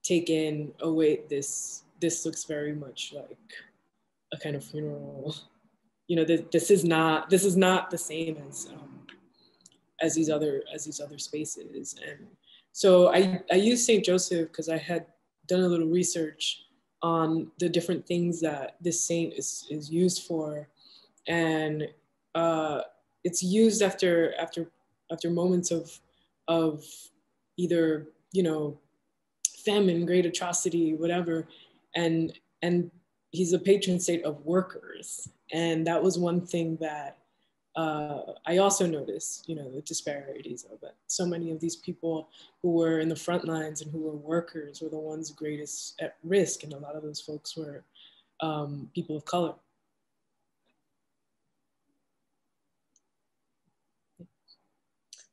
take in oh wait this this looks very much like a kind of funeral. You know this, this is not this is not the same as um, as these other as these other spaces and so i i used st joseph because i had done a little research on the different things that this saint is, is used for. And uh, it's used after, after, after moments of, of either, you know, famine, great atrocity, whatever. And, and he's a patron saint of workers. And that was one thing that uh, I also noticed, you know, the disparities of it. So many of these people who were in the front lines and who were workers were the ones greatest at risk, and a lot of those folks were um, people of color.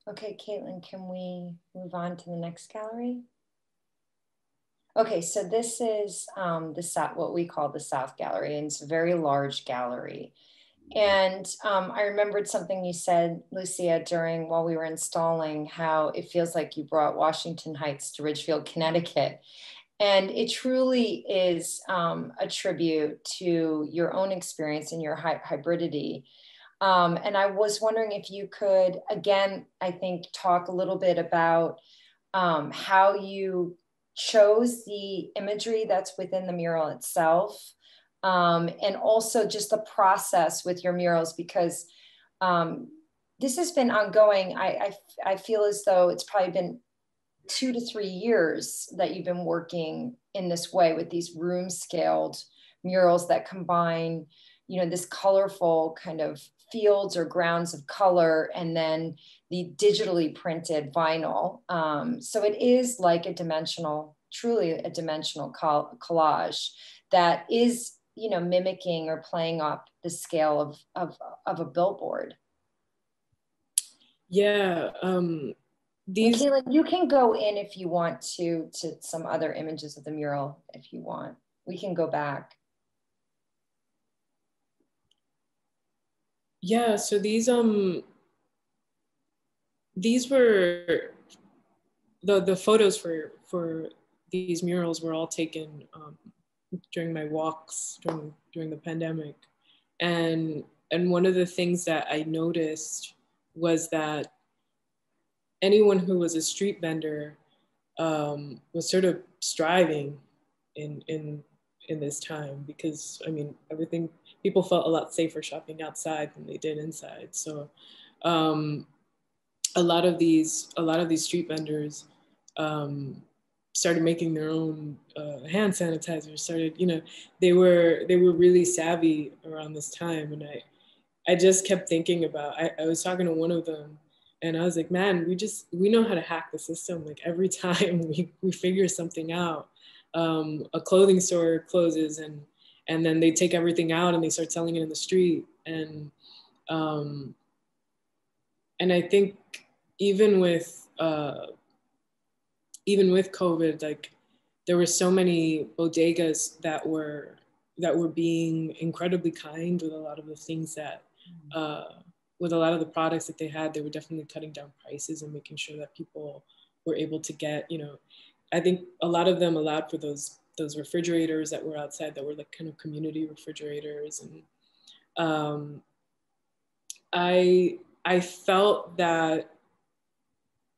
Okay, Caitlin, can we move on to the next gallery? Okay, so this is um, the what we call the South Gallery, and it's a very large gallery. And um, I remembered something you said, Lucia, during while we were installing, how it feels like you brought Washington Heights to Ridgefield, Connecticut. And it truly is um, a tribute to your own experience and your hy- hybridity. Um, and I was wondering if you could, again, I think, talk a little bit about um, how you chose the imagery that's within the mural itself um, and also just the process with your murals because um, this has been ongoing. I, I, I feel as though it's probably been two to three years that you've been working in this way with these room scaled murals that combine you know this colorful kind of fields or grounds of color and then the digitally printed vinyl um, so it is like a dimensional truly a dimensional collage that is you know mimicking or playing up the scale of of, of a billboard. Yeah um these you can go in if you want to to some other images of the mural if you want. We can go back. Yeah so these um these were the the photos for for these murals were all taken um, during my walks during during the pandemic. And and one of the things that i noticed was that anyone who was a street vendor um, was sort of striving in in in this time because i mean everything people felt a lot safer shopping outside than they did inside. So um, a lot of these a lot of these street vendors um, started making their own uh, hand sanitizer started you know they were they were really savvy around this time and i i just kept thinking about i, I was talking to one of them and I was like, man, we just we know how to hack the system. Like every time we we figure something out, um, a clothing store closes and and then they take everything out and they start selling it in the street and um, and I think even with uh, even with COVID, like there were so many bodegas that were that were being incredibly kind with a lot of the things that uh, with a lot of the products that they had, they were definitely cutting down prices and making sure that people were able to get, you know, I think a lot of them allowed for those those refrigerators that were outside that were like kind of community refrigerators. And um, I I felt that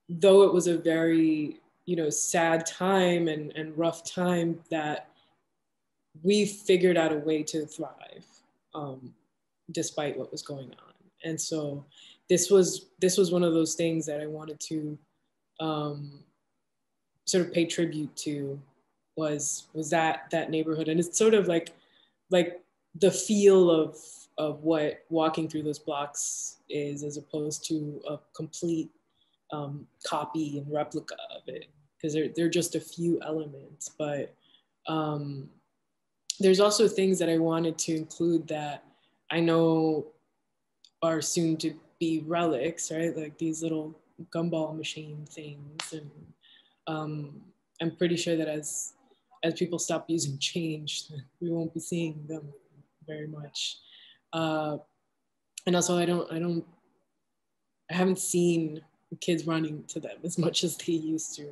though it was a very you know sad time and, and rough time that we figured out a way to thrive um, despite what was going on. And so this was this was one of those things that I wanted to um, sort of pay tribute to was was that that neighborhood. And it's sort of like like the feel of of what walking through those blocks is as opposed to a complete um, copy and replica of it because they're, they're just a few elements but um, there's also things that i wanted to include that i know are soon to be relics right like these little gumball machine things and um, i'm pretty sure that as as people stop using change we won't be seeing them very much uh, and also I don't I don't I haven't seen kids running to them as much as they used to.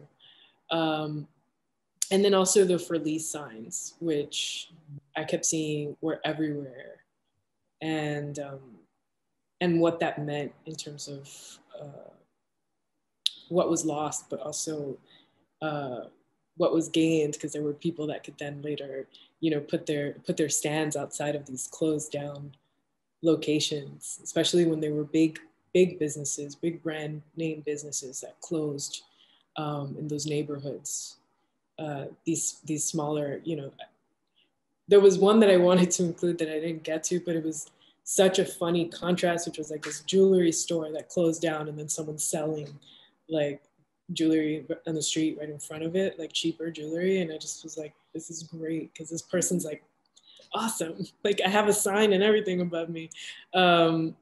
Um, and then also the for lease signs, which I kept seeing were everywhere, and um, and what that meant in terms of uh, what was lost, but also uh, what was gained, because there were people that could then later, you know, put their put their stands outside of these closed down locations, especially when they were big, big businesses, big brand name businesses that closed um, in those neighborhoods. Uh, these these smaller, you know, there was one that I wanted to include that I didn't get to, but it was such a funny contrast, which was like this jewelry store that closed down and then someone selling like jewelry on the street right in front of it, like cheaper jewelry. And I just was like, this is great because this person's like awesome. Like I have a sign and everything above me. Um,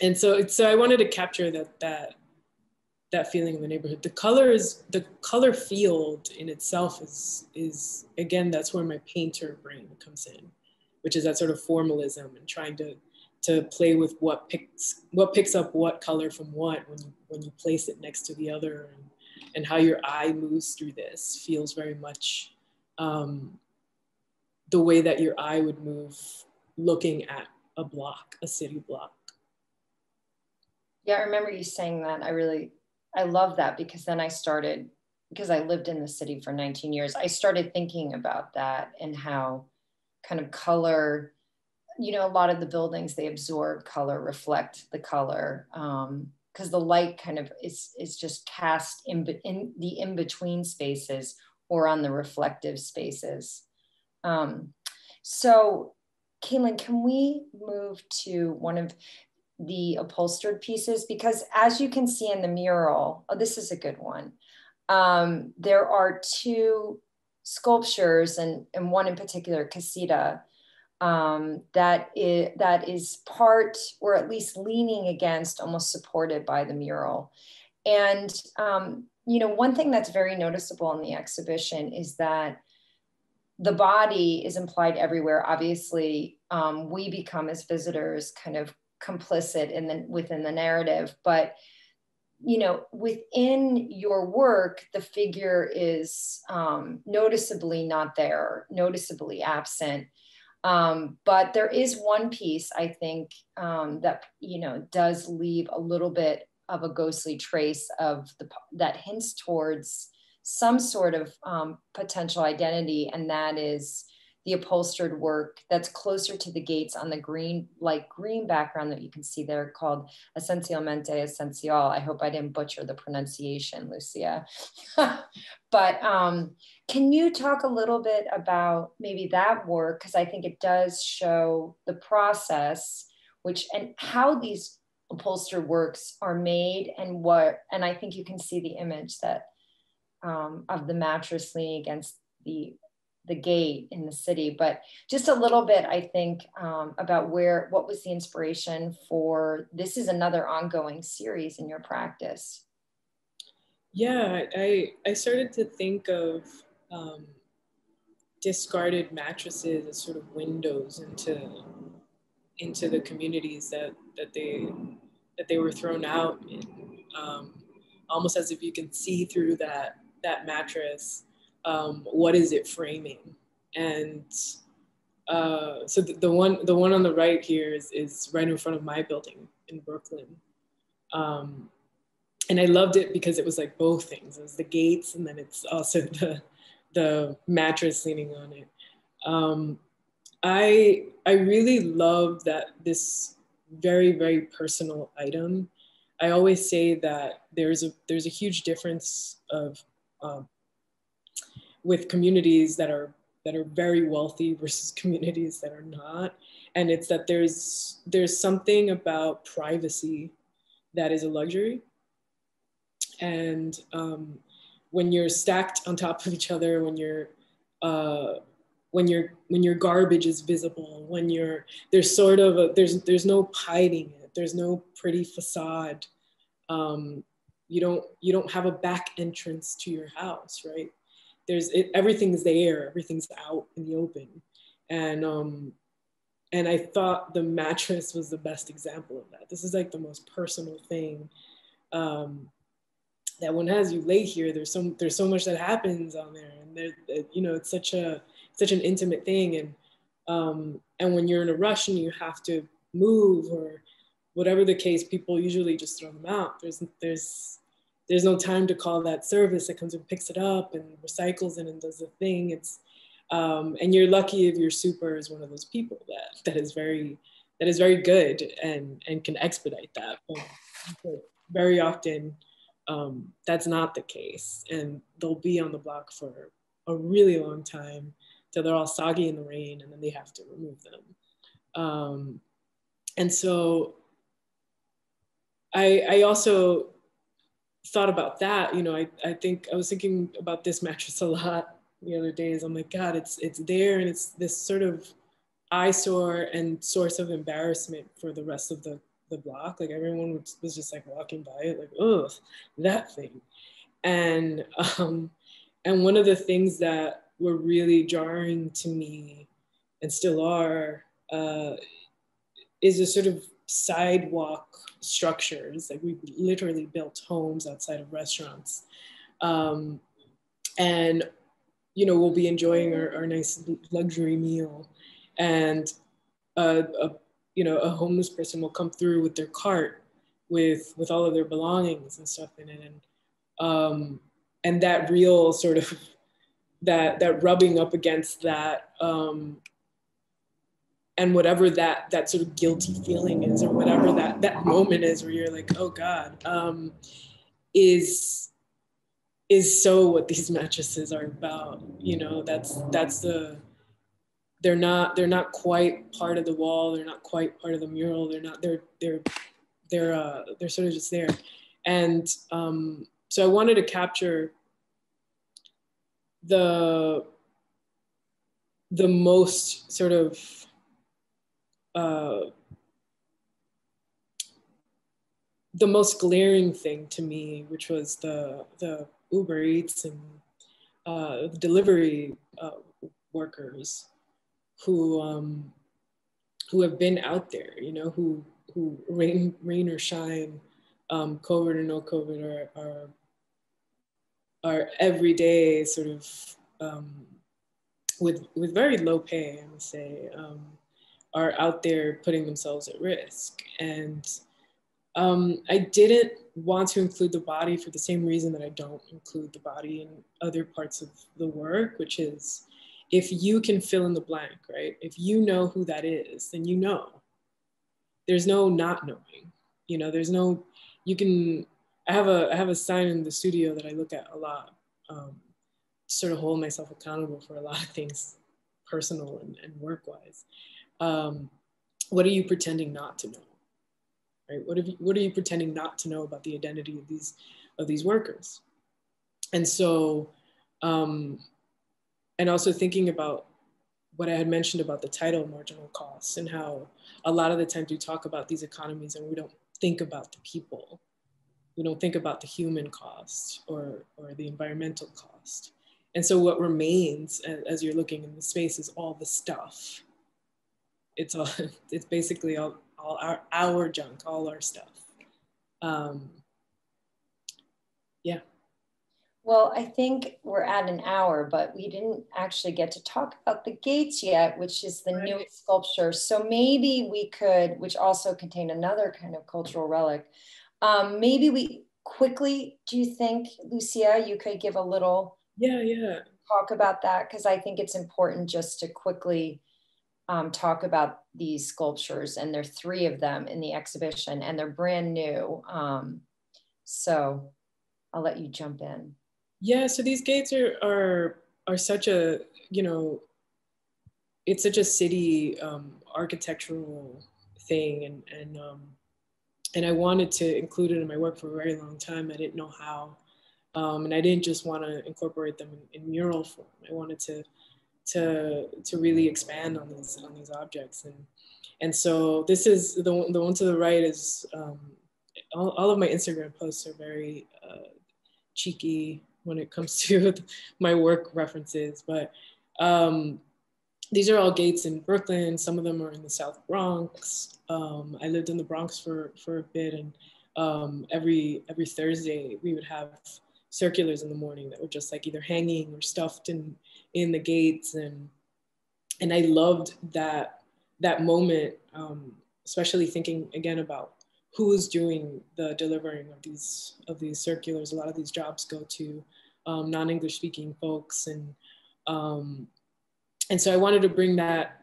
and so, so I wanted to capture that, that, that feeling in the neighborhood. The color is the color field in itself is, is again, that's where my painter brain comes in, which is that sort of formalism and trying to, to play with what picks, what picks up what color from what when you, when you place it next to the other and, and how your eye moves through this feels very much um, the way that your eye would move looking at a block, a city block. Yeah, I remember you saying that. I really, I love that because then I started, because I lived in the city for 19 years, I started thinking about that and how kind of color, you know, a lot of the buildings, they absorb color, reflect the color. Um, because the light kind of is is just cast in, in the in between spaces or on the reflective spaces. Um, so, Caitlin, can we move to one of the upholstered pieces? Because as you can see in the mural, oh, this is a good one. Um, there are two sculptures, and, and one in particular, Casita, um, that is that is part, or at least leaning against, almost supported by the mural. And um, you know, one thing that's very noticeable in the exhibition is that the body is implied everywhere. Obviously, um, we become as visitors kind of complicit in the within the narrative, but you know, within your work, the figure is um, noticeably not there, noticeably absent. Um, but there is one piece I think um, that you know does leave a little bit of a ghostly trace of the that hints towards some sort of um, potential identity, and that is the upholstered work that's closer to the gates on the green, like green background that you can see there called Esencialmente Essential. I hope I didn't butcher the pronunciation, Lucia. but um, can you talk a little bit about maybe that work? Because I think it does show the process, which and how these upholster works are made and what, and I think you can see the image that um, of the mattress leaning against the the gate in the city but just a little bit i think um, about where what was the inspiration for this is another ongoing series in your practice yeah i i started to think of um, discarded mattresses as sort of windows into into the communities that that they that they were thrown out in, um, almost as if you can see through that that mattress. Um, what is it framing? And uh, so the, the, one the one on the right here is is right in front of my building in Brooklyn. Um, and I loved it because it was like both things. It was the gates, and then it's also the the mattress leaning on it. Um, I I really love that this very very personal item. I always say that there's a there's a huge difference of um, with communities that are that are very wealthy versus communities that are not, and it's that there's there's something about privacy that is a luxury, and um, when you're stacked on top of each other, when you're uh, when your when your garbage is visible, when you're there's sort of a, there's there's no hiding it, there's no pretty facade. Um, you don't you don't have a back entrance to your house, right? There's it, everything's there, everything's out in the open, and um, and I thought the mattress was the best example of that. This is like the most personal thing. Um, that one has you lay here there's so there's so much that happens on there and there you know it's such a such an intimate thing and um and when you're in a rush and you have to move or whatever the case people usually just throw them out there's there's there's no time to call that service that comes and picks it up and recycles it and does the thing it's um, and you're lucky if your super is one of those people that that is very that is very good and and can expedite that but very often um, that's not the case. And they'll be on the block for a really long time till they're all soggy in the rain and then they have to remove them. Um, and so I, I also thought about that. You know, I, I think I was thinking about this mattress a lot the other days. I'm like, God, it's it's there and it's this sort of eyesore and source of embarrassment for the rest of the the block. Like everyone was, was just like walking by it, like, oh, that thing. And um, and one of the things that were really jarring to me, and still are, uh, is a sort of sidewalk structures. Like we literally built homes outside of restaurants, um, and you know we'll be enjoying our, our nice luxury meal, and a, a you know, a homeless person will come through with their cart with with all of their belongings and stuff in it, and um, and that real sort of that that rubbing up against that um, and whatever that that sort of guilty feeling is or whatever that that moment is where you're like oh god um, is is so what these mattresses are about you know? That's that's the they're not they're not quite part of the wall. They're not quite part of the mural. They're not they're they're they're uh, they're sort of just there. And um, so i wanted to capture the the most sort of uh, the most glaring thing to me, which was the the Uber Eats and uh, delivery uh, workers who um, who have been out there, you know, who who rain rain or shine, um, COVID or no COVID, are are, are every day sort of um, with with very low pay, I would say, um, are out there putting themselves at risk. And um, I didn't want to include the body for the same reason that I don't include the body in other parts of the work, which is if you can fill in the blank, right? If you know who that is, then you know. There's no not knowing. You know, there's no, you can, I have a, I have a sign in the studio that I look at a lot, um, sort of hold myself accountable for a lot of things, personal and, and work wise. Um, what are you pretending not to know? right? What, you, what are you pretending not to know about the identity of these, of these workers? And so, um, and also thinking about what I had mentioned about the title marginal costs and how a lot of the times we talk about these economies and we don't think about the people. We don't think about the human cost or, or the environmental cost. And so what remains as you're looking in the space is all the stuff. It's all, it's basically all, all our, our junk, all our stuff. Um, yeah. Well, I think we're at an hour, but we didn't actually get to talk about the gates yet, which is the right. newest sculpture. So maybe we could, which also contain another kind of cultural relic. Um, maybe we quickly, do you think, Lucia, you could give a little yeah, yeah. talk about that? Because I think it's important just to quickly um, talk about these sculptures, and there are three of them in the exhibition, and they're brand new. Um, so I'll let you jump in. Yeah, so these gates are are are such a you know, it's such a city um, architectural thing, and and um, and I wanted to include it in my work for a very long time. I didn't know how, um, and I didn't just want to incorporate them in, in, mural form. I wanted to to to really expand on these on these objects, and and so this is the the one to the right is um, all, all of my Instagram posts are very uh, cheeky when it comes to my work references. But um, these are all gates in Brooklyn. Some of them are in the South Bronx. Um, I lived in the Bronx for, for a bit, and um, every every Thursday we would have circulars in the morning that were just like either hanging or stuffed in in the gates, and and I loved that that moment, um, especially thinking again about who's doing the delivering of these of these circulars. A lot of these jobs go to um, non-English speaking folks, and um, and so I wanted to bring that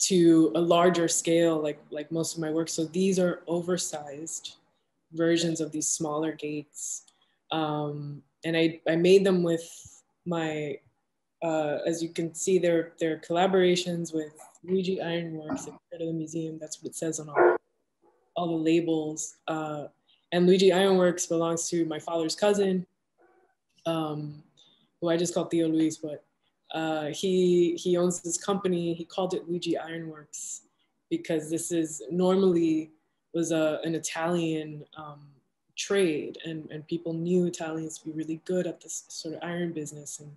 to a larger scale, like like most of my work. So these are oversized versions of these smaller gates, um, and I I made them with my uh, as you can see, they're, they're collaborations with Luigi Ironworks at the museum. That's what it says on all all the labels. Uh, and Luigi Ironworks belongs to my father's cousin, um, who I just call Tío Luis, but uh, he, he owns this company. He called it Luigi Ironworks because this is normally was a, an Italian um, trade and, and people knew Italians to be really good at this sort of iron business. And,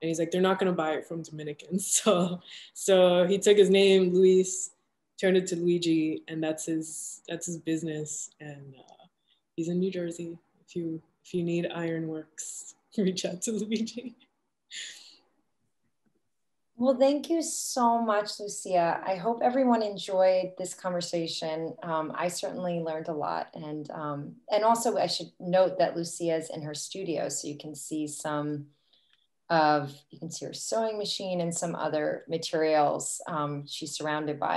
and he's like, they're not gonna buy it from Dominicans. So, so he took his name, Luis, turned it to Luigi, and that's his that's his business. And uh, he's in New Jersey. If you if you need ironworks, reach out to Luigi. Well, thank you so much, Lucia. I hope everyone enjoyed this conversation. Um, I certainly learned a lot, and um, and also I should note that Lucia is in her studio, so you can see some of you can see her sewing machine and some other materials um, she's surrounded by.